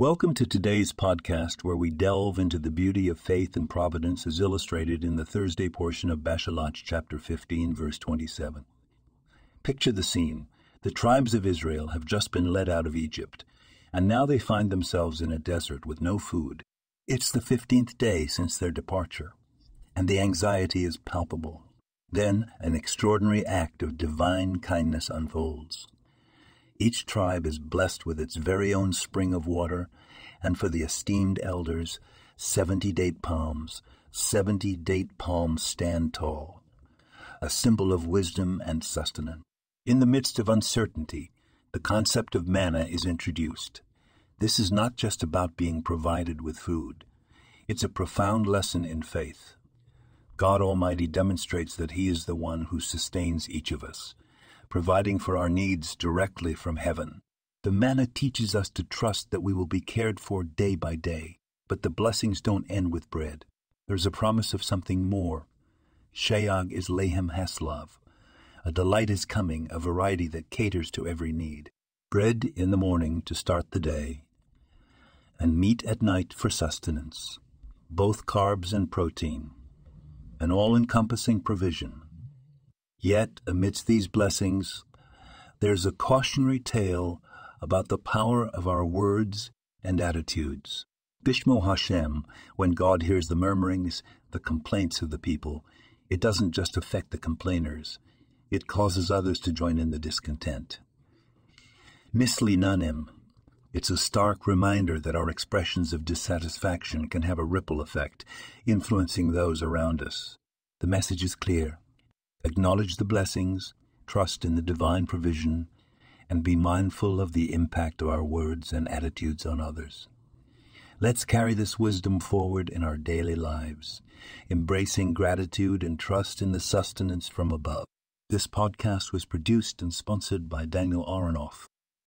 Welcome to today's podcast, where we delve into the beauty of faith and providence as illustrated in the Thursday portion of Bashalach chapter 15, verse 27. Picture the scene. The tribes of Israel have just been led out of Egypt, and now they find themselves in a desert with no food. It's the fifteenth day since their departure, and the anxiety is palpable. Then an extraordinary act of divine kindness unfolds. Each tribe is blessed with its very own spring of water, and for the esteemed elders, seventy date palms, seventy date palms stand tall, a symbol of wisdom and sustenance. In the midst of uncertainty, the concept of manna is introduced. This is not just about being provided with food. It's a profound lesson in faith. God Almighty demonstrates that He is the one who sustains each of us providing for our needs directly from heaven. The manna teaches us to trust that we will be cared for day by day, but the blessings don't end with bread. There's a promise of something more. Sheag is Lehem Haslav. A delight is coming, a variety that caters to every need. Bread in the morning to start the day, and meat at night for sustenance, both carbs and protein, an all encompassing provision. Yet, amidst these blessings, there's a cautionary tale about the power of our words and attitudes. Bishmo Hashem, when God hears the murmurings, the complaints of the people, it doesn't just affect the complainers, it causes others to join in the discontent. Misli nanim, it's a stark reminder that our expressions of dissatisfaction can have a ripple effect, influencing those around us. The message is clear acknowledge the blessings, trust in the divine provision, and be mindful of the impact of our words and attitudes on others. Let's carry this wisdom forward in our daily lives, embracing gratitude and trust in the sustenance from above. This podcast was produced and sponsored by Daniel Aharonoff